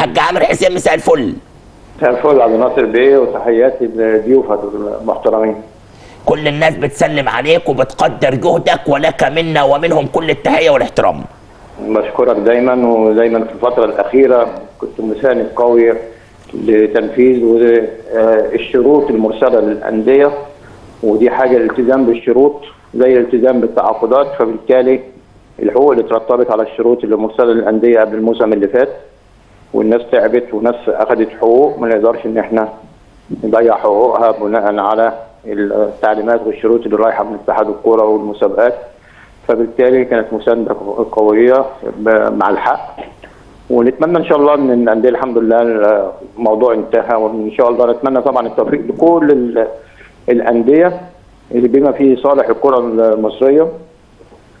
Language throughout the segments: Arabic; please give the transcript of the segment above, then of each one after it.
حاج عامر حسين مساء الفل. مساء الفل عبد الناصر بيه وتحياتي لضيوفك المحترمين. كل الناس بتسلم عليك وبتقدر جهدك ولك منا ومنهم كل التحيه والاحترام. بشكرك دايما ودايما في الفترة الأخيرة كنت مساند قوي لتنفيذ الشروط المرسلة للأندية ودي حاجة الالتزام بالشروط زي الالتزام بالتعاقدات فبالتالي الحقوق اللي اترتبت على الشروط اللي مرسلة للأندية قبل الموسم اللي فات والناس تعبت وناس أخذت حقوق ما نقدرش إن إحنا نضيع حقوقها بناء على التعليمات والشروط اللي رايحة من اتحاد الكورة والمسابقات. فبالتالي كانت مساندة قوية مع الحق. ونتمنى إن شاء الله إن الأندية الحمد لله الموضوع انتهى وإن شاء الله نتمنى طبعا التوفيق لكل ال- الأندية اللي بما فيه صالح الكره المصرية.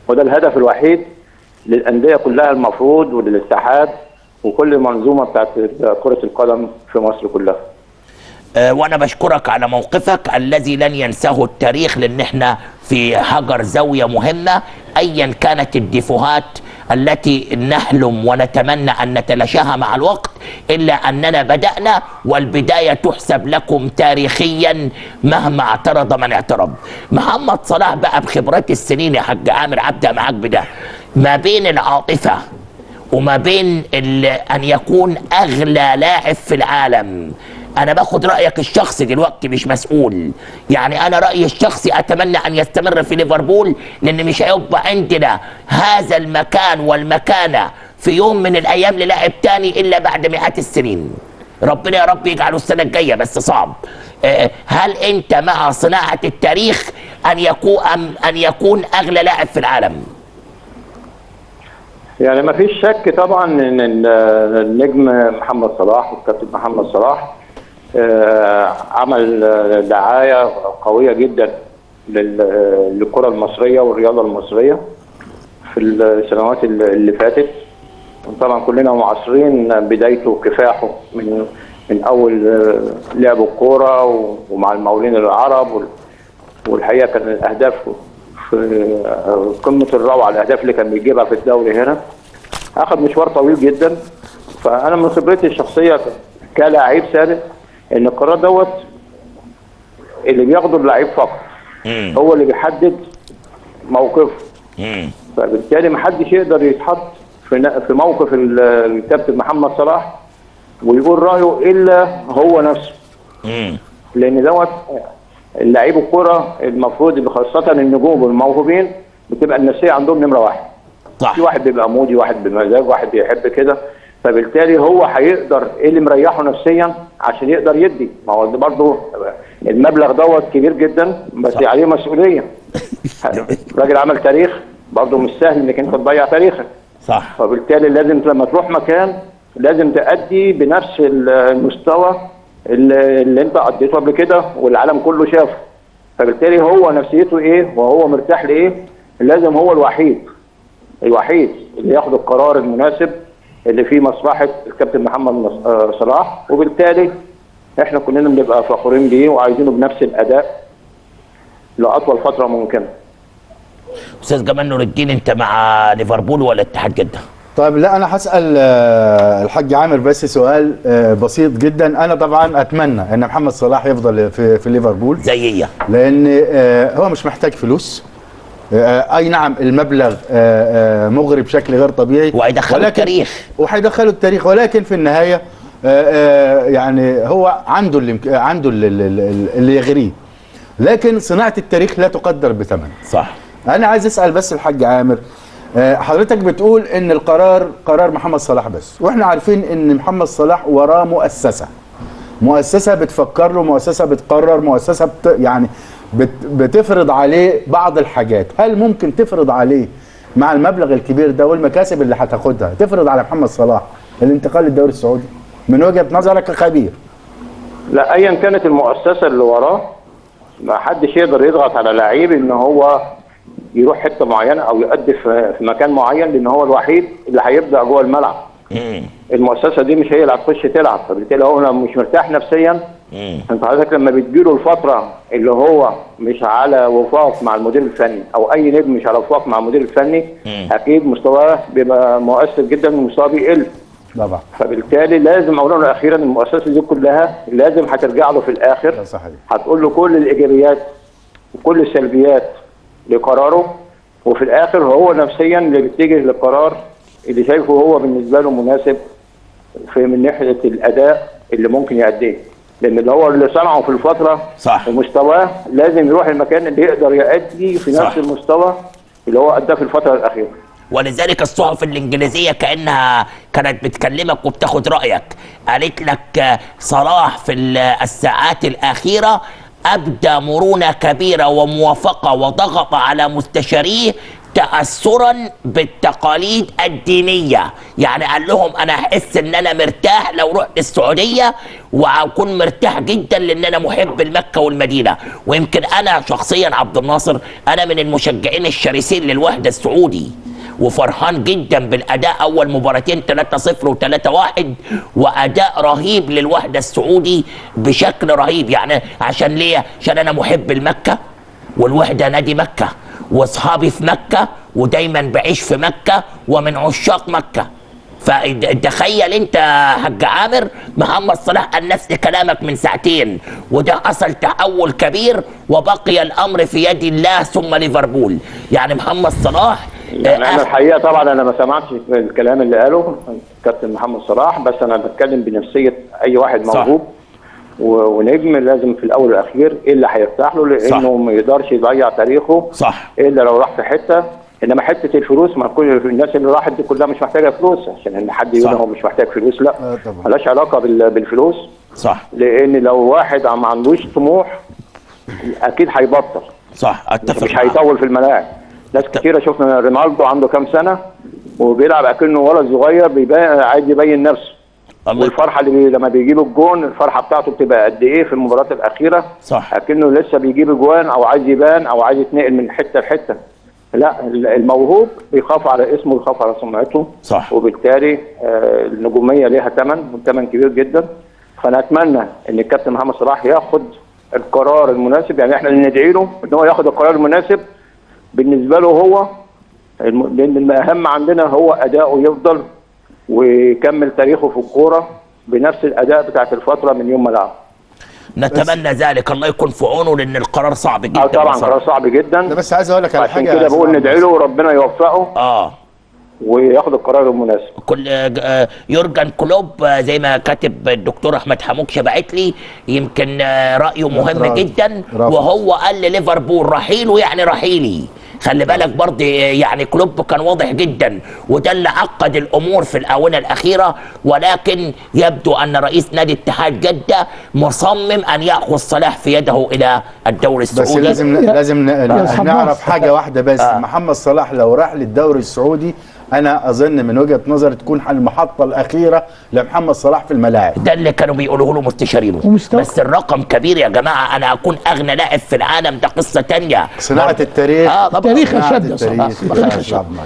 وده الهدف الوحيد للأندية كلها المفروض وللاتحاد. وكل المنظومه بتاعت كرة القدم في مصر كلها. آه، وأنا بشكرك على موقفك الذي لن ينساه التاريخ لأن إحنا في حجر زاوية مهمة ايا كانت الديفوهات التي نحلم ونتمنى أن نتلاشاها مع الوقت إلا أننا بدأنا والبداية تحسب لكم تاريخيا مهما اعترض من اعترض. محمد صلاح بقى بخبرات السنين يا حاج عامر ابدا معاك بده ما بين العاطفة وما بين أن يكون أغلى لاعب في العالم. أنا باخد رأيك الشخصي دلوقتي مش مسؤول. يعني أنا رأيي الشخصي أتمنى أن يستمر في ليفربول لأن مش هيبقى عندنا هذا المكان والمكانة في يوم من الأيام للاعب تاني إلا بعد مئات السنين. ربنا يا رب يجعله السنة الجاية بس صعب. آه، هل أنت مع صناعة التاريخ أن يكون أن يكون أغلى لاعب في العالم؟ يعني ما فيش شك طبعا إن ال- النجم محمد صلاح والكابتن محمد صلاح آه، عمل دعاية قوية جدا لل- للكرة المصرية والرياضة المصرية في السنوات اللي فاتت. طبعا كلنا معاصرين بدايته وكفاحه من من أول آه، لعب الكورة ومع المقاولين العرب وال- والحقيقة كان الأهداف في آه، قمة الروعة الأهداف اللي كان بيجيبها في الدوري هنا. اخذ مشوار طويل جدا. فأنا من خبرتي الشخصية كلاعب سابق إن القرار دوت اللي بياخده اللعيب فقط. هو اللي بيحدد موقفه. فبالتالي ما حدش يقدر يتحط في في موقف ال- الكابتن محمد صلاح ويقول رأيه إلا هو نفسه. لأن دوت اللعيب الكره المفروض خاصة النجوم والموهوبين بتبقى النفسية عندهم نمرة واحد. صح. في واحد بيبقى مودي واحد بمزاج واحد بيحب كده. فبالتالي هو هيقدر إيه اللي مريحه نفسيا عشان يقدر يدي. ما هو برضه المبلغ دوت كبير جدا بس صح. عليه مسؤولية. راجل عمل تاريخ برضه مش سهل إنك أنت تضيع تاريخك. صح. فبالتالي لازم لما تروح مكان لازم تأدي بنفس المستوى اللي, انت قضيته قبل كده والعالم كله شافه. فبالتالي هو نفسيته إيه وهو مرتاح لإيه؟ لازم هو الوحيد الوحيد اللي ياخد القرار المناسب اللي فيه مصلحة الكابتن محمد آه، صلاح. وبالتالي إحنا كلنا بنبقى فخورين بيه وعايزينه بنفس الأداء لأطول فترة ممكنة. أستاذ جمال نور الدين أنت مع ليفربول ولا اتحاد جدة؟ طيب لا أنا هسأل آه، الحاج عامر بس سؤال آه، بسيط جدا. أنا طبعا أتمنى إن محمد صلاح يفضل في في ليفربول. زيية. لأن آه، هو مش محتاج فلوس. أي نعم المبلغ مغري بشكل غير طبيعي. وهيدخله التاريخ. وهيدخله التاريخ. ولكن في النهاية يعني هو عنده اللي عنده اللي, يغريه. لكن صناعة التاريخ لا تقدر بثمن. صح. أنا عايز أسأل بس الحاج عامر حضرتك بتقول إن القرار قرار محمد صلاح بس. وإحنا عارفين إن محمد صلاح وراه مؤسسة. مؤسسة بتفكر له مؤسسة بتقرر مؤسسة بت يعني بت بتفرض عليه بعض الحاجات. هل ممكن تفرض عليه مع المبلغ الكبير ده والمكاسب اللي هتاخدها تفرض على محمد صلاح الانتقال للدوري السعودي؟ من وجهة نظرك كخبير لا ايا كانت المؤسسة اللي وراه ما حدش يقدر يضغط على لعيب إن هو يروح حتة معينة أو يؤدي في مكان معين لأن هو الوحيد اللي هيبدأ جوه الملعب مم. المؤسسة دي مش هي اللي هتخش تلعب فبالتالي هو لو مش مرتاح نفسيا مم. أنت حضرتك لما بتجيله الفترة اللي هو مش على وفاق مع المدير الفني أو أي نجم مش على وفاق مع المدير الفني مم. أكيد مستواه بيبقى مؤثر جدا ومستواه بيقل طبعا فبالتالي لازم اولا وأخيرا المؤسسة دي كلها لازم هترجع له في الآخر صحيح هتقول له كل الإيجابيات وكل السلبيات لقراره وفي الآخر هو نفسيا اللي بيتجه للقرار اللي شايفه هو بالنسبة له مناسب في من ناحية الأداء اللي ممكن يأديه لأن اللي هو اللي صنعه في الفترة صح. ومستواه لازم يروح المكان اللي يقدر يأدي في صح. نفس المستوى اللي هو أداه في الفترة الأخيرة ولذلك الصحف الإنجليزية كأنها كانت بتكلمك وبتاخد رأيك قالت لك آه، صلاح في ال- الساعات الأخيرة أبدى مرونة كبيرة وموافقة وضغط على مستشاريه تاثرا بالتقاليد الدينية. يعني قال لهم أنا أحس إن أنا مرتاح لو رحت السعودية وأكون مرتاح جدا لإن أنا محب المكه والمدينة. ويمكن أنا شخصيا عبد الناصر أنا من المشجعين الشرسين للوحدة السعودي. وفرحان جدا بالأداء. أول مباراتين 3-0 و3-1 وأداء رهيب للوحدة السعودي بشكل رهيب. يعني عشان ليه؟ عشان أنا محب المكه والوحدة نادي مكة وأصحابي في مكة ودايما بعيش في مكة ومن عشاق مكة. فتخيل أنت حاج عامر محمد صلاح قال نفس كلامك من ساعتين. وده حصل تحول كبير وبقي الأمر في يد الله ثم ليفربول. يعني محمد صلاح يعني أنا آه، الحقيقة طبعا أنا ما سمعتش الكلام اللي قاله كابتن محمد صلاح بس أنا بتكلم بنفسية أي واحد. موهوب و- ونجم لازم في الأول والأخير إيه اللي هيرتاح له صح. لأنه ما يقدرش يضيع تاريخه صح إلا لو راح في حتة إنما حتة الفلوس ما كل الناس اللي راحت دي كلها مش محتاجة فلوس عشان إن حد يقول. هو مش محتاج فلوس لا آه. ملهاش علاقة بال- بالفلوس صح لأن لو واحد ما عندوش طموح أكيد هيبطل صح أتفق مش. هيطول في الملاعب ناس كتيرة شفنا رونالدو عنده كام سنة وبيلعب أكنه ولد صغير بيبين عايز يبين نفسه. الله والفرحة اللي بي... لما بيجيب الجون الفرحة بتاعته بتبقى قد إيه في المباريات الأخيرة؟ صح. أكنه لسه بيجيب اجوان أو عايز يبان أو عايز يتنقل من حتة لحتة. لا الموهوب بيخاف على اسمه بيخاف على سمعته. صح. وبالتالي آه، النجومية ليها ثمن وثمن كبير جدا. فأنا أتمنى إن الكابتن محمد صلاح ياخد القرار المناسب. يعني إحنا اللي ندعي له إن هو ياخد القرار المناسب. بالنسبة له هو لأن الاهم عندنا هو أداؤه يفضل ويكمل تاريخه في الكورة بنفس الأداء بتاعت الفترة من يوم ما لعب. نتمنى ذلك الله يكون في عونه لأن القرار صعب جدا آه طبعا. قرار صعب جدا بس عايز أقول لك على عشان حاجة كده يا بقول ندعي. له وربنا يوفقه آه وياخد القرار المناسب. كل آه، يورجن كلوب آه، زي ما كاتب الدكتور أحمد حموك شبعت لي يمكن آه، رأيه مهم رافض. جدا رأفض. وهو قال لليفربول رحيله يعني رحيلي خلي بالك برضه يعني كلوب كان واضح جدا وده اللي عقد الأمور في الآونة الأخيرة ولكن يبدو أن رئيس نادي اتحاد جدة مصمم أن يأخذ صلاح في يده إلى الدوري بس السعودي لازم يا- لازم حماس. نعرف حاجة واحدة بس آه. محمد صلاح لو راح للدوري السعودي أنا أظن من وجهة نظري تكون المحطة الأخيرة لمحمد صلاح في الملاعب. ده اللي كانوا بيقولوه له مستشارينه. بس الرقم كبير يا جماعة أنا أكون أغنى لاعب في العالم ده قصة تانية. صناعة التاريخ. آه طبعا التاريخ. آه،.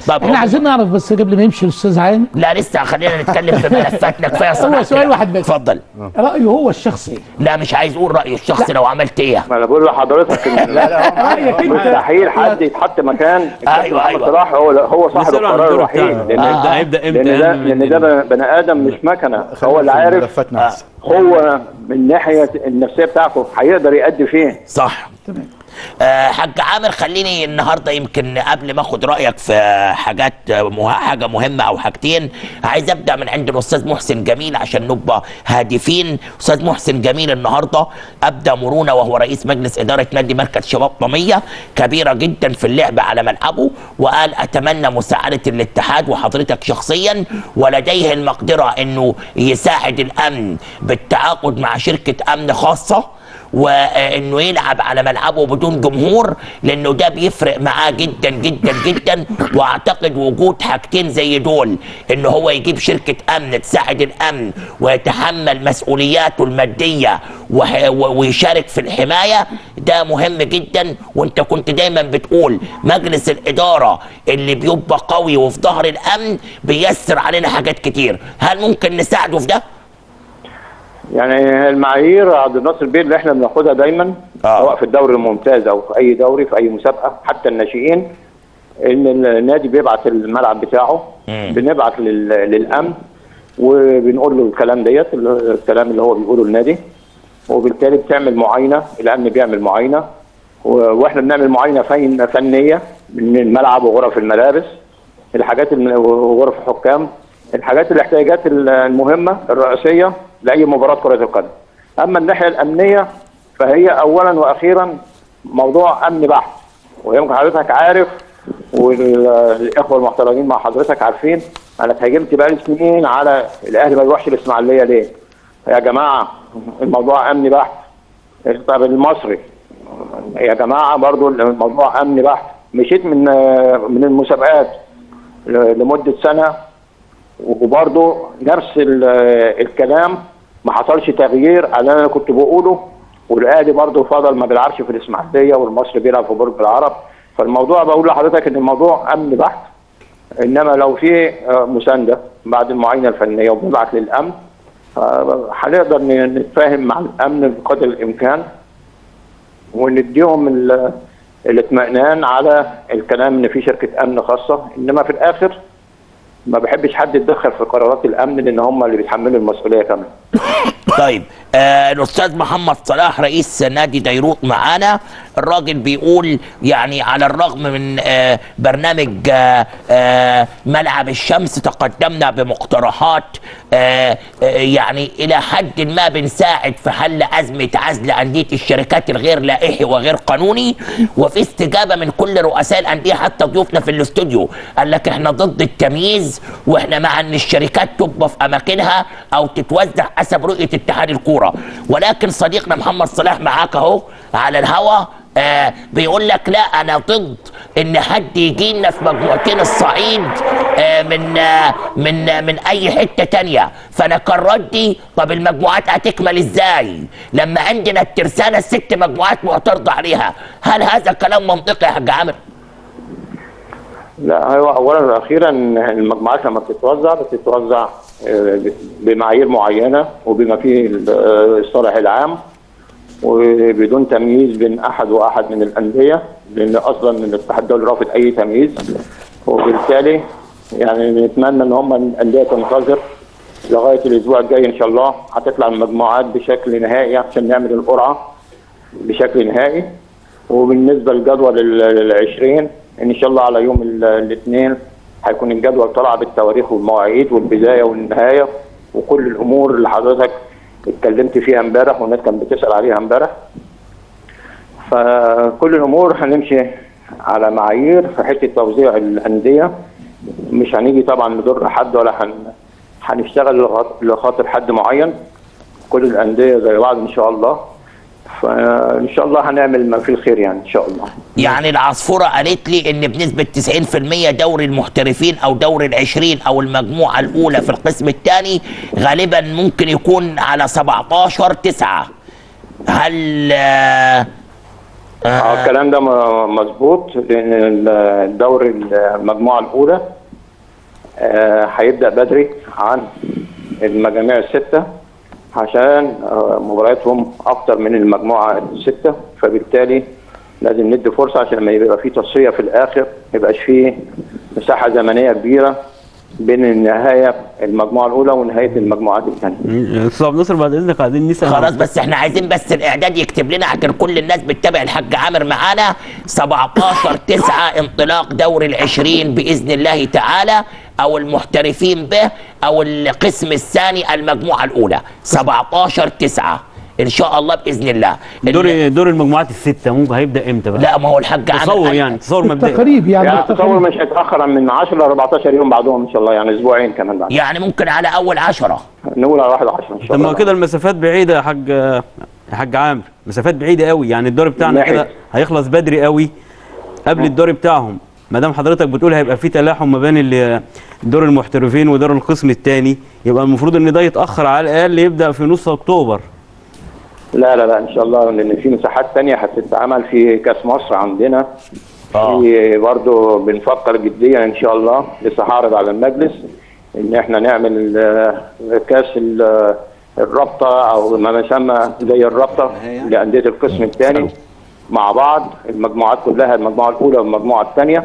طب إحنا عايزين نعرف بس قبل ما يمشي الأستاذ عين. لا لسه خلينا نتكلم في ملفاتنا. كفاية صلاح هو سؤال. واحد بس. اتفضل. رأيه هو الشخصي. لا مش عايز أقول رأيه الشخصي لو عملت إيه. ما أنا بقول لحضرتك إن رأيك أنت. مستحيل حد يتحط مكان محمد أيوة. صلاح هو هو صاحب القرار الوحيد بتاعه. لأن آه. هيبدا هيبدأ إمتى لأن ده لأن ده بني- آدم مش مكنة هو اللي عارف ملفاتنا آه. هو من ناحية النفسية بتاعته هيقدر يأدي فين؟ صح. تمام. آه حاج عامر خليني النهارده يمكن قبل ما أخد رأيك في حاجات مه... حاجة مهمة أو حاجتين عايز أبدأ من عند الأستاذ محسن جميل عشان نبقى هادفين. أستاذ محسن جميل النهارده أبدأ مرونة وهو رئيس مجلس إدارة نادي مركز شباب طمية كبيرة جدا في اللعب على ملعبه وقال أتمنى مساعدة الاتحاد وحضرتك شخصيا ولديه المقدرة إنه يساعد الأمن بالتعاقد مع شركة أمن خاصة وإنه يلعب على ملعبه بدون جمهور لأنه ده بيفرق معاه جدا جدا جدا. وأعتقد وجود حاجتين زي دول إن هو يجيب شركة أمن تساعد الأمن ويتحمل مسؤولياته المادية ويشارك في الحماية ده مهم جدا. وأنت كنت دايما بتقول مجلس الإدارة اللي بيبقى قوي وفي ظهر الأمن بيسر علينا حاجات كتير. هل ممكن نساعده في ده؟ يعني المعايير عبد الناصر بيه اللي إحنا بناخدها دايما آه. سواء في الدوري الممتاز أو في أي دوري في أي مسابقة حتى الناشئين إن النادي بيبعت الملعب بتاعه مم. بنبعت لل- للأمن وبنقول له الكلام ديت الكلام اللي هو بيقوله النادي وبالتالي بتعمل معاينة الأمن بيعمل معاينة وإحنا بنعمل معاينة فنية من الملعب وغرف الملابس الحاجات وغرف الحكام الحاجات الاحتياجات المهمة الرئيسية لأي مباراة كرة القدم. أما الناحية الأمنية فهي اولا وأخيرا موضوع أمن بحت ويمكن حضرتك عارف والإخوة المحترمين مع حضرتك عارفين أنا اتهاجمت بقالي سنين على الأهلي ما يروحش الإسماعيلية ليه؟ يا جماعة الموضوع امني بحت. طب المصري يا جماعة برضو الموضوع امني بحت. مشيت من من المسابقات لمدة سنة وبرضه نفس ال- الكلام ما حصلش تغيير على اللي أنا كنت بقوله والأهلي برضه فضل ما بيلعبش في الإسماعيلية والمصري بيلعب في برج العرب. فالموضوع بقول لحضرتك إن الموضوع أمن بحت إنما لو في آه، مساندة بعد المعاينة الفنية وبنبعت للأمن آه، هنقدر نتفاهم مع الأمن بقدر الإمكان ونديهم ال- الإطمئنان على الكلام إن في شركة أمن خاصة. إنما في الآخر ما بحبش حد يتدخل في قرارات الأمن لأن هم اللي بيتحملوا المسؤولية كمان طيب آه الأستاذ محمد صلاح رئيس نادي ديروت معانا. الراجل بيقول يعني على الرغم من آه برنامج آه آه ملعب الشمس تقدمنا بمقترحات آه آه يعني إلى حد ما بنساعد في حل أزمة عزل أندية الشركات الغير لائحي وغير قانوني وفي استجابة من كل رؤساء الأندية حتى ضيوفنا في الاستوديو قال لك إحنا ضد التمييز وإحنا مع ان الشركات تبقى في اماكنها أو تتوزع حسب رؤية اتحاد الكورة. ولكن صديقنا محمد صلاح معاك اهو على الهوا آه بيقول لك لا أنا ضد ان حد يجي لنا في مجموعتين الصعيد آه من آه من آه من اي حتة تانية. فانا كان ردي طب المجموعات هتكمل إزاي؟ لما عندنا الترسانة الست مجموعات معترض عليها. هل هذا كلام منطقي يا حاج عامر؟ لا هو اولا وأخيرا المجموعات لما بتتوزع بتتوزع آه، بمعايير معينة وبما فيه آه، الصالح العام وبدون تمييز بين أحد وأحد من الأندية لأن أصلا الاتحاد الدولي رافض أي تمييز. وبالتالي يعني نتمنى إن هم الأندية تنتظر لغاية الأسبوع الجاي إن شاء الله. هتطلع المجموعات بشكل نهائي عشان نعمل القرعة بشكل نهائي. وبالنسبة للجدول ال 20 إن شاء الله على يوم ال- الاثنين هيكون الجدول طالع بالتواريخ والمواعيد والبداية والنهاية وكل الأمور اللي حضرتك اتكلمت فيها امبارح والناس كانت بتسأل عليها امبارح. فكل الأمور هنمشي على معايير في حتة توزيع الأندية. مش هنيجي طبعا نضر حد ولا هن هنشتغل لخاطر حد معين. كل الأندية زي بعض إن شاء الله. فإن شاء الله هنعمل ما فيه الخير يعني إن شاء الله. يعني العصفورة قالت لي إن بنسبة 90% دوري المحترفين أو دوري العشرين أو المجموعة الأولى في القسم الثاني غالبا ممكن يكون على 17 9 هل آه، آه الكلام ده مظبوط لأن ال- الدوري المجموعة الأولى آه، هيبدأ بدري عن المجاميع الستة. عشان آه، مبارياتهم أكتر من المجموعة الستة. فبالتالي لازم ندي فرصة عشان لما يبقى في تصفية في الآخر ما يبقاش فيه مساحة زمنية كبيرة بين النهاية المجموعة الأولى ونهاية المجموعات الثانية. أستاذ عبد الناصر بعد إذنك عايزين نسأل خلاص بس إحنا عايزين بس الإعداد يكتب لنا عشان كل الناس بتتابع الحاج عامر معانا. 17 9 انطلاق دوري العشرين بإذن الله تعالى أو المحترفين به أو القسم الثاني المجموعة الأولى. 17 9 إن شاء الله بإذن الله. دور دور المجموعات الستة ممكن هيبدأ إمتى بقى؟ لا ما هو الحاج عامر تصور يعني تصور مبدئي تقريب يعني يعني بالتقريب. مش هيتأخر من 10 ل 14 يوم بعدهم إن شاء الله يعني أسبوعين كمان بعد. يعني ممكن على أول عشرة. نقول على 1 10 إن شاء طب الله. ما كده المسافات بعيدة يا حاج يا حاج عامر. مسافات بعيدة قوي يعني الدور بتاعنا. كده هيخلص بدري قوي قبل الدور بتاعهم. ما دام حضرتك بتقول هيبقى في تلاحم ما بين دور المحترفين ودور القسم الثاني يبقى المفروض إن ده يتأخر على الأقل يبدأ في نص أكتوبر. لا لا لا إن شاء الله لأن في مساحات تانية هتتعمل في كأس مصر عندنا. آه. في برضه بنفكر جديا إن شاء الله لسه هعرض على المجلس إن إحنا نعمل آه، كأس ال- الرابطة أو ما يسمى زي الرابطة لأندية القسم الثاني مع بعض. المجموعات كلها المجموعة الأولى والمجموعة الثانية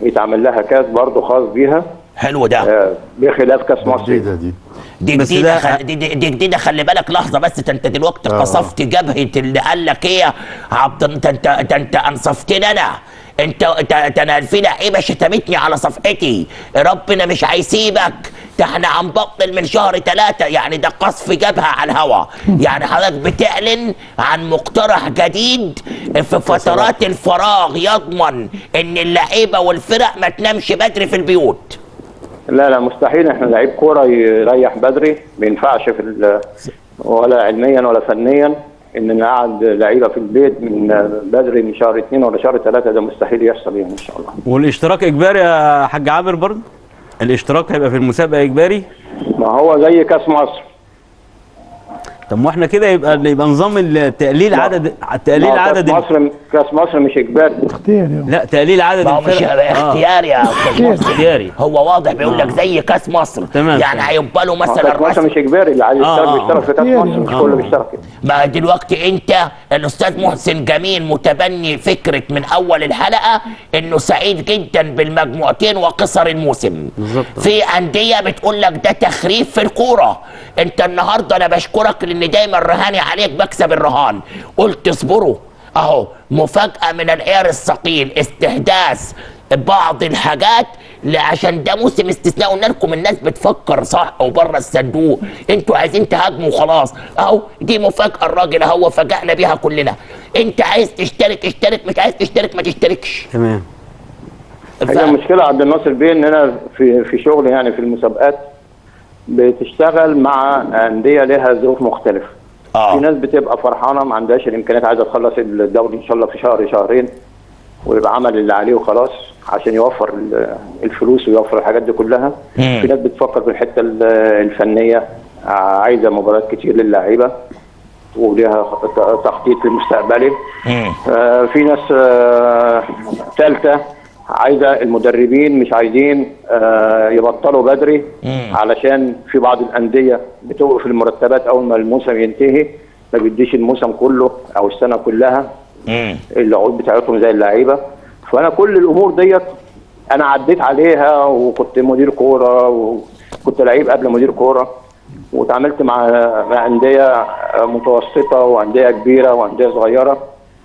يتعمل لها كأس برضه خاص بيها. حلو ده؟ آه، بخلاف كاس مصر. جديدة دي. دي جديدة خل... دي, دي, دي جديدة. خلي بالك لحظة بس ده انت دلوقتي آه. قصفت جبهة اللي قال لك إيه؟ عبد انت انت ده انت انصفتني أنا. انت انت أنا في لعيبه شتمتني على صفحتي. ربنا مش هيسيبك. ده إحنا هنبطل من شهر ثلاثة يعني ده قصف جبهة على الهوا. يعني حضرتك بتعلن عن مقترح جديد في فترات الفراغ يضمن إن اللعيبة والفرق ما تنامش بدري في البيوت. لا لا مستحيل. إحنا لعيب كورة يريح بدري ما ينفعش في ال- ولا علميا ولا فنيا إن نقعد لعيبة في البيت من بدري من شهر اثنين ولا شهر ثلاثة ده مستحيل يحصل يعني إن شاء الله. والاشتراك إجباري يا حاج عامر برضه؟ الاشتراك هيبقى في المسابقة إجباري؟ ما هو زي كأس مصر. طب ما إحنا كده يبقى يبقى نظام التقليل ما- عدد تقليل عدد كاس مصر كاس مصر مش إجباري. اختياري لا تقليل عدد ما هو مش آه. اختياري يا أستاذ مصر. اختياري. هو واضح بيقول لك زي كاس مصر. تمام. يعني هيبقى له هو مثلا كاس مصر مش إجباري. اللي عايز آه، يشترك آه، بيشترك في كاس آه. مصر مش آه. كله بيشترك. ما دلوقتي انت الأستاذ محسن جميل متبني فكرة من أول الحلقة إنه سعيد جدا بالمجموعتين وقصر الموسم. بالظبط. في أندية بتقول لك ده تخريب في الكورة. أنت النهارده أنا بشكرك لأن دايما رهاني عليك بكسب الرهان. قلت اصبروا. أهو مفاجأة من العيار الثقيل استحداث بعض الحاجات عشان ده موسم استثناء قلنا لكم الناس بتفكر صح وبره الصندوق. أنتوا عايزين تهاجموا خلاص أهو دي مفاجأة الراجل أهو فاجئنا بيها كلنا. انت عايز تشترك اشترك مش عايز تشترك ما تشتركش. تمام. ف... هي المشكلة عبد الناصر بيه إن أنا في في شغل يعني في المسابقات. بتشتغل مع أندية لها ظروف مختلفة في آه ناس بتبقى فرحانة ما عندهاش الإمكانيات عايزة تخلص الدوري إن شاء الله في شهر شهرين ويبقى عمل اللي عليه وخلاص عشان يوفر ال- الفلوس ويوفر الحاجات دي كلها مم. في ناس بتفكر في الحتة ال- الفنية عايزة مباريات كتير للعيبة وليها خط- تخطيط المستقبلي مم. آه، في ناس ثالثه عايزة المدربين مش عايزين آه، يبطلوا بدري. علشان في بعض الأندية بتوقف المرتبات أول ما الموسم ينتهي ما بيديش الموسم كله أو السنة كلها. العقود بتاعتهم زي اللعيبة فأنا كل الأمور ديت أنا عديت عليها وكنت مدير كورة وكنت لعيب قبل مدير كورة وتعاملت مع مع أندية متوسطة وأندية كبيرة وأندية صغيرة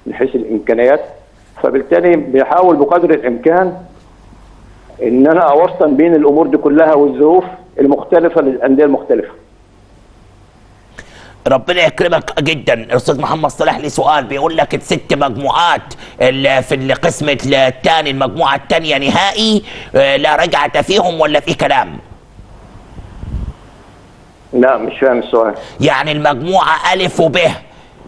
من حيث الإمكانيات فبالتالي بحاول بقدر الإمكان إن أنا أوسطن بين الأمور دي كلها والظروف المختلفة للأندية المختلفة. ربنا يكرمك جدا. الأستاذ محمد صلاح لي سؤال بيقول لك الست مجموعات ال- في القسم الثاني المجموعة الثانية نهائي آه، لا رجعة فيهم ولا في كلام؟ لا مش فاهم السؤال. يعني المجموعة ألف وب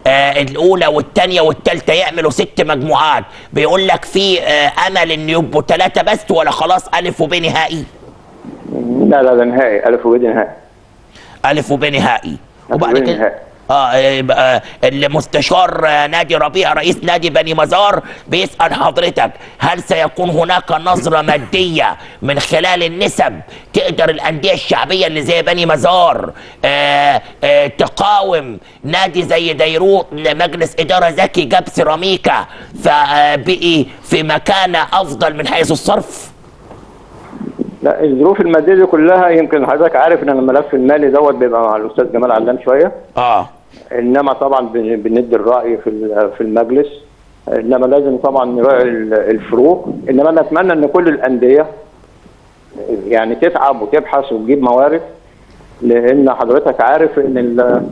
آه الأولى والثانيه والثالثه يعملوا ست مجموعات. بيقول لك في آه أمل إن يبقوا ثلاثة بس ولا خلاص ألف وب نهائي؟ لا لا ده نهائي. ألف وب نهائي. ألف وب نهائي. وبعد وب كده المستشار آه، نادي ربيع رئيس نادي بني مزار بيسأل حضرتك هل سيكون هناك نظرة مادية من خلال النسب تقدر الأندية الشعبية اللي زي بني مزار آه آه تقاوم نادي زي ديروت لمجلس إدارة ذكي جاب سيراميكا فبقي في مكانة أفضل من حيث الصرف؟ لا الظروف المادية دي كلها يمكن حضرتك عارف إن الملف المالي دوت بيبقى مع الأستاذ جمال علام شوية. آه. إنما طبعا بن- بندي الرأي في في المجلس. إنما لازم طبعا نراعي ال- الفروق. إنما أنا اتمنى إن كل الأندية يعني تتعب وتبحث وتجيب موارد لأن حضرتك عارف إن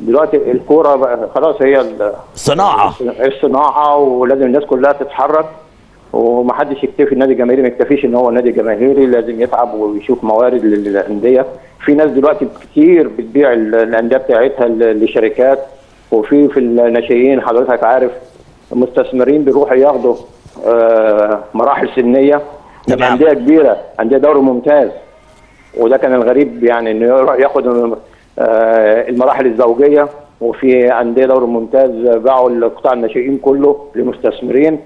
دلوقتي الكورة خلاص هي ال- صناعة. الصناعة ولازم الناس كلها تتحرك. ومحدش يكتفي النادي الجماهيري ما يكتفيش إن هو نادي جماهيري لازم يتعب ويشوف موارد للأندية. في ناس دلوقتي كتير بتبيع ال- الأندية بتاعتها لشركات وفي في الناشئين حضرتك عارف مستثمرين بيروحوا ياخدوا آه، مراحل سنية. من تمام. أندية كبيرة أندية دوري ممتاز. وده كان الغريب يعني إنه يروح ياخد آه، المراحل الزوجية. وفي أندية دوري ممتاز باعوا القطاع الناشئين كله لمستثمرين.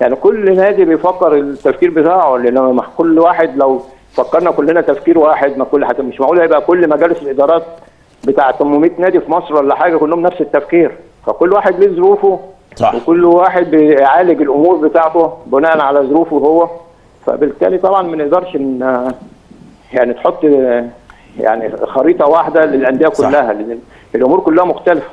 يعني كل نادي بيفكر التفكير بتاعه لأن كل واحد لو فكرنا كلنا تفكير واحد ما كل حتى مش معقول هيبقى كل مجالس الإدارات بتاع 800 نادي في مصر ولا حاجة كلهم نفس التفكير فكل واحد ليه ظروفه صح. وكل واحد بيعالج الأمور بتاعته بناء على ظروفه هو فبالتالي طبعا ما نقدرش ان يعني تحط يعني خريطة واحدة للأندية. كلها لأن الأمور كلها مختلفة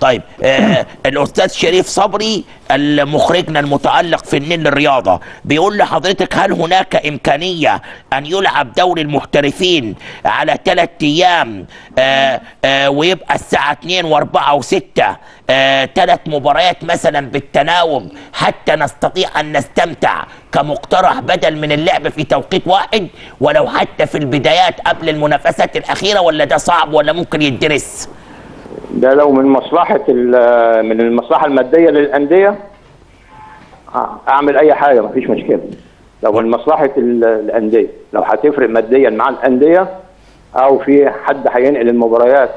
طيب آه الأستاذ شريف صبري المخرجنا المتالق في النيل الرياضة بيقول لحضرتك هل هناك إمكانية أن يلعب دوري المحترفين على ثلاث أيام آه آه ويبقى الساعة 2 و4 و6 آه ثلاث مباريات مثلا بالتناوب حتى نستطيع أن نستمتع كمقترح بدل من اللعب في توقيت واحد ولو حتى في البدايات قبل المنافسات الأخيرة ولا ده صعب ولا ممكن يدرس؟ ده لو من مصلحة من المصلحة المادية للأندية أعمل أي حاجة مفيش مشكلة. لو من مصلحة ال- الأندية لو هتفرق ماديا مع الأندية أو في حد هينقل المباريات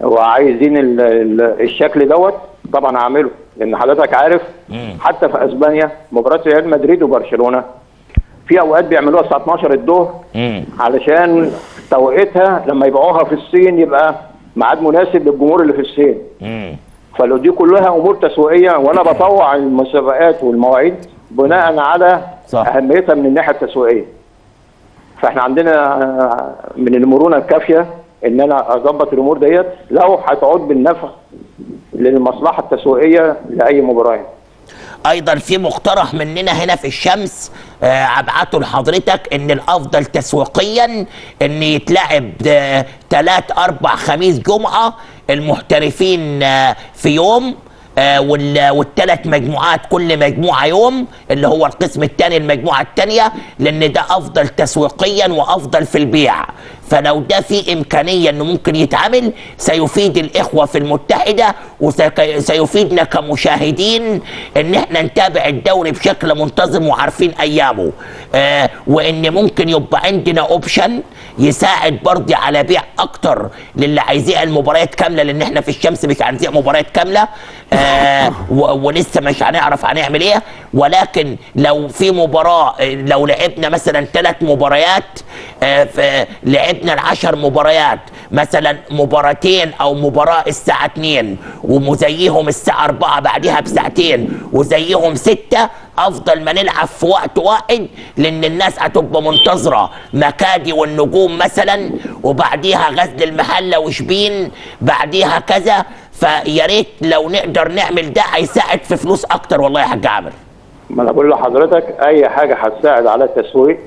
وعايزين ال- ال- الشكل دوت طبعا هعمله. لأن حضرتك عارف حتى في أسبانيا مباراة ريال مدريد وبرشلونة في أوقات بيعملوها الساعة 12 الظهر. علشان توقيتها لما يبيعوها في الصين يبقى ميعاد مناسب للجمهور اللي في الصين مم. فلو دي كلها امور تسويقية وأنا بطوع المسابقات والمواعيد بناء على صح. أهميتها من الناحية التسويقية. فاحنا عندنا آه، من المرونة الكافية إن أنا أظبط الأمور ديت. لو هتعود بالنفع للمصلحة التسويقية لأي مباراه أيضا في مقترح مننا هنا في الشمس آه، ابعته لحضرتك ان الافضل تسويقيا ان يتلعب ثلاث أربع خميس جمعة المحترفين آه، في يوم آه، وال- والثلاث مجموعات كل مجموعة يوم اللي هو القسم الثاني المجموعة الثانية لأن ده افضل تسويقيا وافضل في البيع. فلو ده في إمكانية إنه ممكن يتعمل سيفيد الإخوة في المتحدة وسيفيدنا كمشاهدين إن إحنا نتابع الدوري بشكل منتظم وعارفين أيامه. آه وإن ممكن يبقى عندنا اوبشن يساعد برضه على بيع أكتر للي عايزين المباريات كاملة لأن إحنا في الشمس مش عايزين مباريات كاملة. آه ولسه مش هنعرف هنعمل إيه. ولكن لو في مباراة آه، لو لعبنا مثلا ثلاث مباريات آه، ف- لعبنا العشر مباريات مثلا مباراتين أو مباراة الساعة 2 ومزيهم الساعة 4 بعدها بساعتين وزيهم 6 أفضل ما نلعب في وقت واحد لأن الناس هتبقى منتظرة مكادي والنجوم مثلا وبعديها غزل المحلة وشبين بعديها كذا فيا ريت لو نقدر نعمل ده هيساعد في فلوس أكتر والله يا حاج عامر ما أنا بقول لحضرتك أي حاجة هتساعد على تسويق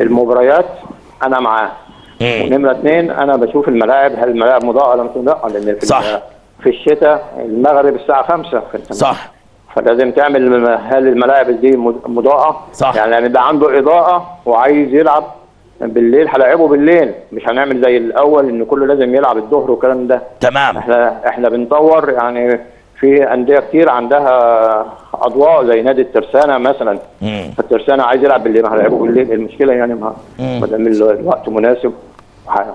المباريات أنا معاه. ونمرة اثنين أنا بشوف الملاعب هل الملاعب مضاءه ولا مش مضاءه لأن في صح. في الشتاء المغرب الساعة 5 صح. فلازم تعمل هل الملاعب دي مض- مضاءه صح. يعني يبقى عنده إضاءة وعايز يلعب بالليل هلاعبه بالليل. مش هنعمل زي الأول إن كله لازم يلعب الظهر والكلام ده. تمام. إحنا إحنا بنطور يعني في أندية كتير عندها أضواء زي نادي الترسانة مثلا. مم. الترسانة عايز يلعب بالليل ما هيلعبه بالليل. المشكلة يعني ما دام ال- الوقت مناسب.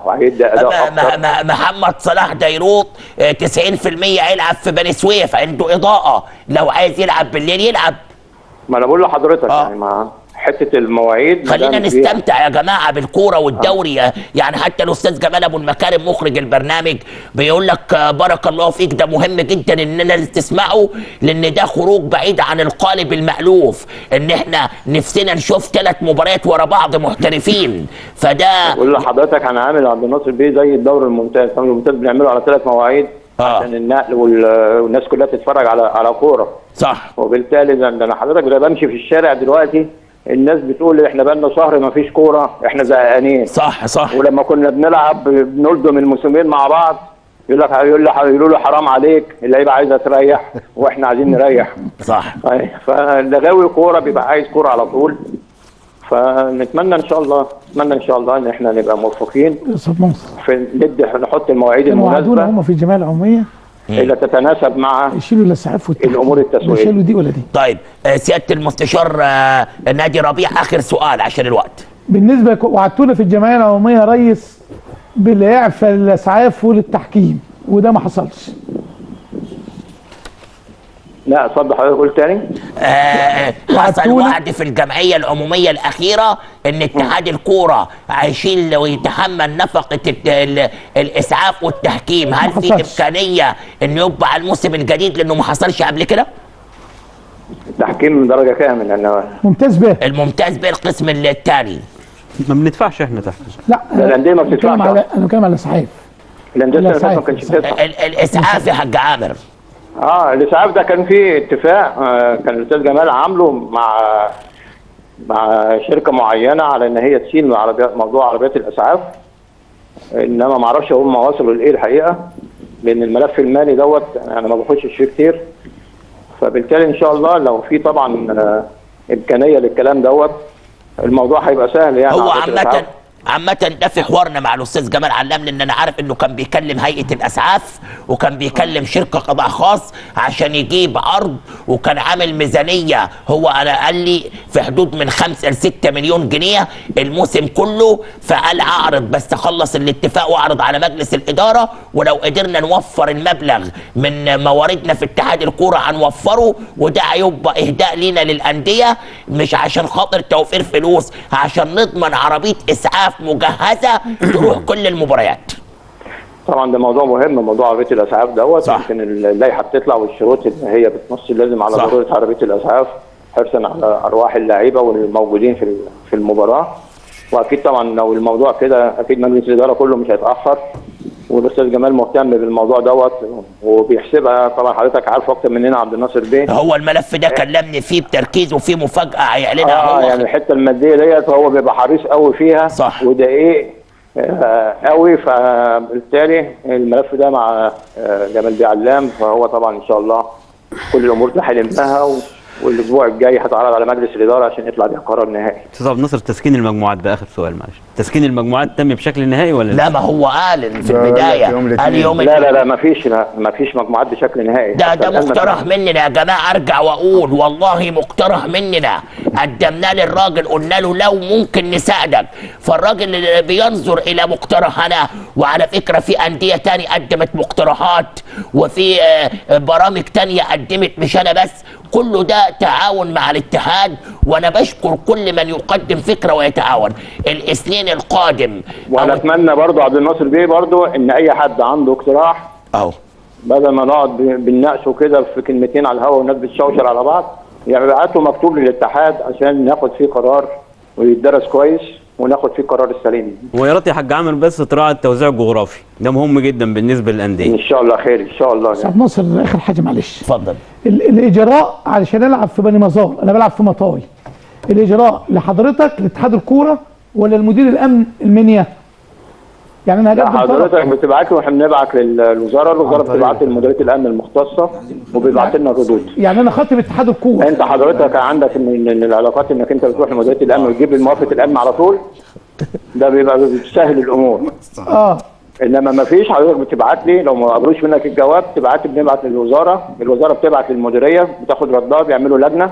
وهيدي اداء أكتر. محمد صلاح ديروط آه، 90% يلعب في بني سويف عنده إضاءة. لو عايز يلعب بالليل يلعب. ما أنا بقول لحضرتك آه. يعني ما حتة المواعيد خلينا نستمتع يا جماعة بالكورة والدوري. يعني حتى الأستاذ جمال أبو المكارم مخرج البرنامج بيقول لك آه، بارك الله فيك. ده مهم جدا إننا تسمعه لأن ده خروج بعيد عن القالب المألوف إن إحنا نفسنا نشوف ثلاث مباريات ورا بعض محترفين. فده بقول لحضرتك أنا عامل عبد الناصر بيه زي الدوري الممتاز. الدوري الممتاز بنعمله على ثلاث مواعيد آه. عشان النقل وال- والناس كلها تتفرج على على كورة. صح. وبالتالي أنا حضرتك بمشي في الشارع دلوقتي الناس بتقول إحنا بقالنا شهر ما فيش كورة إحنا زهقانين. صح صح. ولما كنا بنلعب بنلضم الموسمين مع بعض يقول لك يقول له يقولوا له حرام عليك اللعيبة عايزة تريح وإحنا عايزين نريح. صح. فاللي غاوي كوره بيبقى عايز كورة على طول. فنتمنى إن شاء الله نتمنى إن شاء الله إن إحنا نبقى موفقين. في ندي نحط المواعيد المناسبة. هم في الجمعيه العمومية. اللي تتناسب مع يشيلوا الأسعاف التسويقية. لا شالوا دي ولا دي. طيب آه، سيادة المستشار آه، نادي ربيع آخر سؤال عشان الوقت. بالنسبة ك- وعدتونا في الجمعية العمومية يا ريس بالإعفاء للأسعاف وللتحكيم وده ما حصلش. لا اتفضل حضرتك قول تاني. آه، حصل وعدتونا؟ وعد في الجمعية العمومية الأخيرة إن اتحاد الكورة هيشيل ويتحمل نفقة الإسعاف والتحكيم. هل في. إمكانية انه يبقى على الموسم الجديد لأنه ما حصلش قبل كده؟ التحكيم من درجة كام لأن ممتاز به. الممتاز بالقسم الثاني. ما بندفعش إحنا تحت. لا لا، الأندية ما بتدفعش. على أنا بتكلم على الاسعاف الانديه لا، السنة اللي فاتت ما. كانش بتدفع ال- الإسعاف يا حاج عامر. آه الاسعاف ده كان فيه اتفاق آه كان الأستاذ جمال عامله مع مع شركة معينة على إن هي تشيل عربيات موضوع عربيات الأسعاف. إنما ما أعرفش هم وصلوا لإيه الحقيقة لأن الملف المالي دوت أنا ما بخشش فيه كتير. فبالتالي إن شاء الله لو في طبعا آه إمكانية للكلام دوت الموضوع هيبقى سهل يعني. هو عربيات عامة الإسعاف. ده في حوارنا مع الأستاذ جمال علام لأن أنا عارف إنه كان بيكلم هيئة الأسعاف وكان بيكلم شركة قطاع خاص عشان يجيب عرض وكان عامل ميزانية هو أنا قال لي في حدود من 5 ل 6 مليون جنيه الموسم كله فقال أعرض بس أخلص الاتفاق وأعرض على مجلس الإدارة ولو قدرنا نوفر المبلغ من مواردنا في اتحاد الكورة هنوفره وده هيبقى إهداء لينا للأندية مش عشان خاطر توفير فلوس عشان نضمن عربية اسعاف مجهزة تروح كل المباريات طبعا ده موضوع مهم موضوع عربية الأسعاف دوت. يمكن اللائحة بتطلع والشروط ان هي بتنص لازم على. ضرورة عربية الأسعاف حرصا على أرواح اللعيبة والموجودين في في المباراة وأكيد طبعا لو الموضوع كده أكيد مجلس الإدارة كله مش هيتأخر والاستاذ جمال مهتم بالموضوع دوت وبيحسبها طبعا حضرتك عارف أكتر مننا عبد الناصر بيه هو الملف ده كلمني فيه بتركيز وفيه مفاجأة هيعلنها آه هو يعني الحتة المادية ديت هو بيبقى حريص قوي فيها صح. وده إيه آه قوي فبالتالي الملف ده مع آه جمال بيه علام فهو طبعا إن شاء الله كل الأمور هيلمها و- والأسبوع الجاي هتعرض على مجلس الإدارة عشان يطلع بيها قرار نهائي. أستاذ عبد الناصر تسكين المجموعات ده اخر سؤال معلش. تسكين المجموعات تم بشكل نهائي ولا لا ما هو قال في يوم قال الاثنين. يوم لا لا لا ما فيش ما فيش مجموعات بشكل نهائي. ده ده مقترح. مننا يا جماعة أرجع وأقول والله مقترح مننا. قدمناه للراجل قلنا له لو ممكن نساعدك. فالراجل اللي بينظر إلى مقترحنا وعلى فكرة في أندية تاني قدمت مقترحات وفي آه، برامج تانية قدمت مش أنا بس. كله ده تعاون مع الاتحاد وأنا بشكر كل من يقدم فكرة ويتعاون. الاثنين القادم وأنا أتمنى برضو عبد الناصر بيه برضو إن أي حد عنده اقتراح أهو. بدل ما نقعد بنناقشه كده في كلمتين على الهوا والناس بتشوشر على بعض يعني يبعتوا مكتوب للاتحاد عشان ناخد فيه قرار ويدرس كويس. وناخد فيه القرار السليم ويا ريت يا حاج عامر بس تراعي التوزيع الجغرافي. ده مهم جدا بالنسبة للأندية. إن شاء الله خير إن شاء الله. بس عبد الناصر آخر حاجة معلش. اتفضل. ال- الإجراء علشان ألعب في بني مزار أنا بلعب في مطاوي. الإجراء لحضرتك لاتحاد الكورة ولا المدير الأمن المنيا؟ يعني أنا هقدم طلب حضرتك بتبعت له وإحنا بنبعت للوزارة الوزارة بتبعت لمديريه الأمن المختصة وبيبعت لنا الردود. يعني أنا خاطب اتحاد الكوره أنت حضرتك عندك إن العلاقات إنك أنت بتروح لمديرية الأمن وتجيب موافقة الأمن على طول؟ ده بيبقى بتسهل الأمور. آه. إنما ما فيش حضرتك بتبعت لي لو ما قبلوش منك الجواب تبعت بنبعت للوزارة. الوزارة بتبعت للمديرية بتاخد ردها بيعملوا لجنة.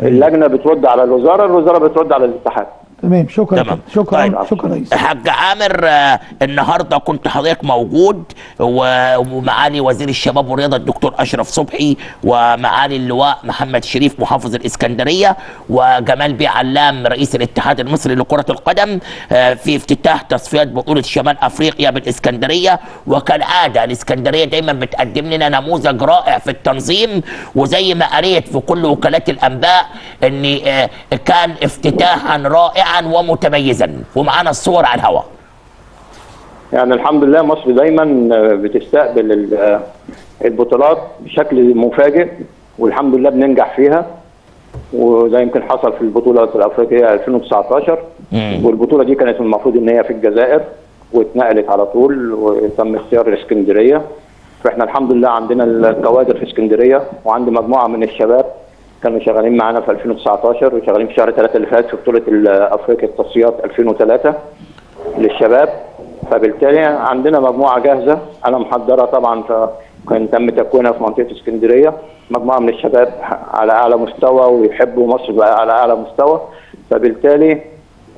اللجنة بترد على الوزارة الوزارة بترد على الاتحاد. تمام. شكرا. تمام. شكرا. طيب. شكرا رئيس. حاج عامر آه، النهارده كنت حضرتك موجود ومعالي وزير الشباب والرياضه الدكتور أشرف صبحي ومعالي اللواء محمد شريف محافظ الإسكندرية وجمال بيه علام رئيس الاتحاد المصري لكرة القدم آه، في افتتاح تصفيات بطولة شمال أفريقيا بالإسكندرية. وكالعاده الإسكندرية دايما بتقدم لنا نموذج رائع في التنظيم. وزي ما قريت في كل وكالات الأنباء ان آه، كان افتتاحا رائعا ومتميزا. ومعانا الصور على الهواء. يعني الحمد لله مصر دايما بتستقبل ال- البطولات بشكل مفاجئ والحمد لله بننجح فيها. وده يمكن حصل في البطولة الأفريقية 2019 مم. والبطولة دي كانت المفروض إن هي في الجزائر واتنقلت على طول وتم اختيار الإسكندرية. فإحنا الحمد لله عندنا الكوادر في إسكندرية وعندي مجموعة من الشباب كانوا شغالين معانا في 2019 وشغالين في شهر 3 اللي فات في بطولة أفريقيا التصفيات 2003 للشباب. فبالتالي عندنا مجموعة جاهزة. أنا محضرها طبعا فكان تم تكوينها في منطقة اسكندرية. مجموعة من الشباب على أعلى مستوى ويحبوا مصر على أعلى مستوى. فبالتالي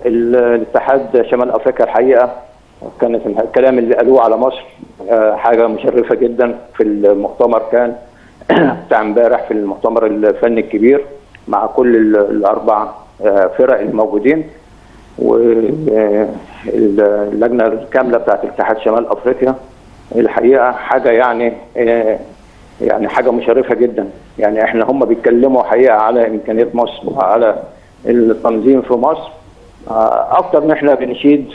ال- الاتحاد شمال أفريقيا الحقيقة كانت الكلام اللي قالوه على مصر آه، حاجة مشرفة جدا في المؤتمر كان. بتاع امبارح في المؤتمر الفني الكبير مع كل ال- الأربع آه، فرق الموجودين واللجنة الكاملة بتاعت اتحاد شمال أفريقيا. الحقيقة حاجة يعني آه، يعني حاجة مشرفة جدا. يعني إحنا هم بيتكلموا حقيقة على امكانيات مصر وعلى التنظيم في مصر. آه، أكتر إن إحنا بنشيد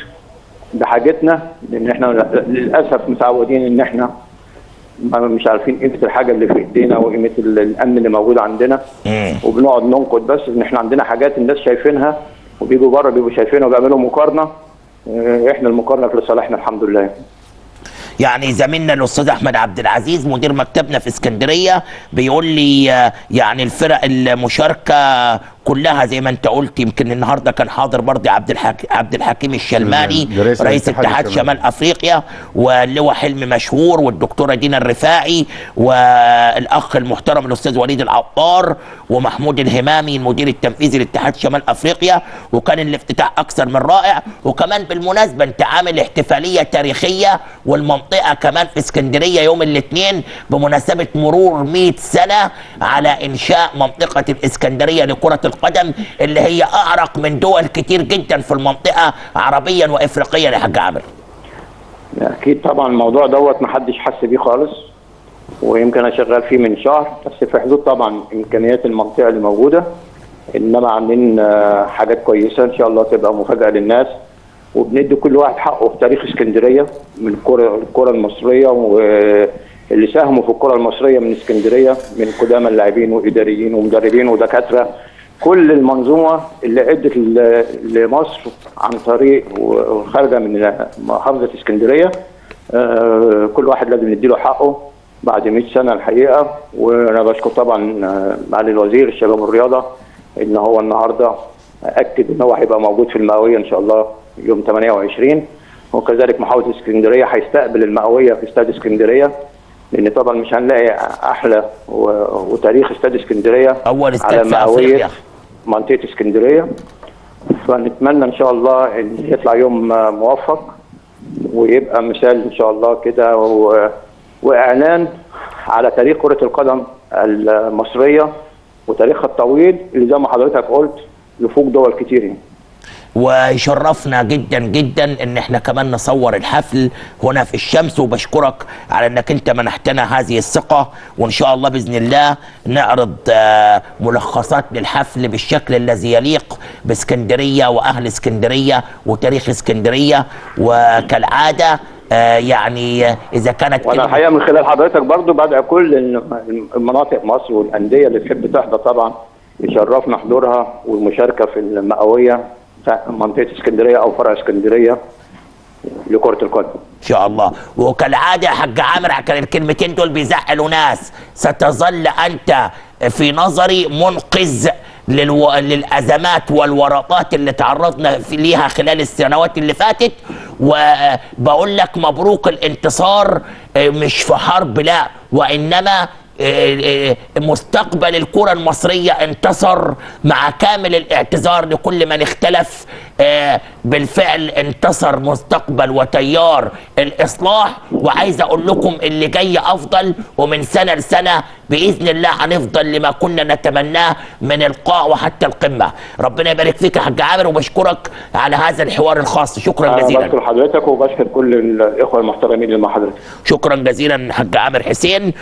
بحاجتنا لأن إحنا للأسف متعودين إن إحنا ما- مش عارفين قيمة الحاجة اللي في إيدينا وقيمة ال- الأمن اللي موجود عندنا. وبنقعد ننقد بس إن إحنا عندنا حاجات الناس شايفينها وبيجوا بره بيبقوا شايفينها وبيعملوا مقارنة. آه، إحنا المقارنة في لصالحنا الحمد لله. يعني زميلنا الأستاذ أحمد عبد العزيز مدير مكتبنا في اسكندرية بيقول لي آه، يعني الفرق المشاركة كلها زي ما انت قلت يمكن النهارده كان حاضر برضه عبد الحك... عبد الحكيم الشلماني رئيس رئيس اتحاد. شمال أفريقيا واللواء حلمي مشهور والدكتورة دينا الرفاعي والأخ المحترم الأستاذ وليد العطار ومحمود الهمامي المدير التنفيذي لاتحاد شمال أفريقيا وكان الافتتاح أكثر من رائع وكمان بالمناسبة انت عامل احتفالية تاريخية والمنطقة كمان في اسكندرية يوم الاثنين بمناسبة مرور 100 سنة على إنشاء منطقة الإسكندرية لكرة القدم اللي هي أعرق من دول كتير جدا في المنطقة عربيا وافريقيا يا حاج عامر. أكيد طبعا الموضوع دوت ما حدش حس بيه خالص ويمكن أنا شغال فيه من شهر بس في حدود طبعا إمكانيات المنطقة اللي موجودة إنما عاملين آه، حاجات كويسة إن شاء الله تبقى مفاجأة للناس. وبندي كل واحد حقه في تاريخ إسكندرية من الكره الكرة المصرية واللي ساهموا في الكرة المصرية من إسكندرية من قدامى اللاعبين وإداريين ومدربين ودكاترة. كل المنظومة اللي ادت ل- لمصر عن طريق وخارجة من محافظة اسكندرية آه، كل واحد لازم نديله حقه بعد 100 سنة الحقيقة. وأنا بشكر طبعا آه، معالي الوزير الشباب والرياضة إن هو النهارده أكد إن هو هيبقى موجود في المئويه إن شاء الله يوم 28 وكذلك محافظة اسكندرية هيستقبل المئويه في استاد اسكندرية لأن طبعا مش هنلاقي أحلى وتاريخ استاد اسكندرية أول استاد على في مئويه أفريقيا. منطقه اسكندرية فنتمنى إن شاء الله إن يطلع يوم موفق ويبقى مثال إن شاء الله كده. وإعلان على تاريخ كرة القدم المصرية وتاريخها الطويل اللي زي ما حضرتك قلت يفوق دول كتير يعني. ويشرفنا جدا جدا إن إحنا كمان نصور الحفل هنا في الشمس. وبشكرك على إنك أنت منحتنا هذه الثقة. وإن شاء الله بإذن الله نعرض آه، ملخصات للحفل بالشكل الذي يليق بإسكندرية وأهل إسكندرية وتاريخ إسكندرية. وكالعادة آه، يعني إذا كانت وأنا الحقيقة من خلال حضرتك برضو بدعي كل الم- المناطق مصر والأندية اللي تحب تحضر طبعا يشرفنا حضورها والمشاركة في المئويه منطقة اسكندرية أو فرع اسكندرية لكرة القدم. إن شاء الله. وكالعادة يا حاج عامر كان الكلمتين دول بيزعلوا ناس. ستظل أنت في نظري منقذ للو... للأزمات والورطات اللي تعرضنا في ليها خلال السنوات اللي فاتت. وبقول لك مبروك الانتصار آه، مش في حرب لا. وإنما مستقبل الكرة المصرية انتصر مع كامل الاعتذار لكل من اختلف. آه، بالفعل انتصر مستقبل وتيار الإصلاح. وعايز أقول لكم اللي جاي أفضل ومن سنة لسنة بإذن الله هنفضل لما كنا نتمناه من القاع وحتى القمة. ربنا يبارك فيك يا حاج عامر وبشكرك على هذا الحوار الخاص. شكرا جزيلا. بشكر حضرتك وبشكر كل الإخوة المحترمين اللي مع حضرتك. شكرا جزيلا حاج عامر حسين.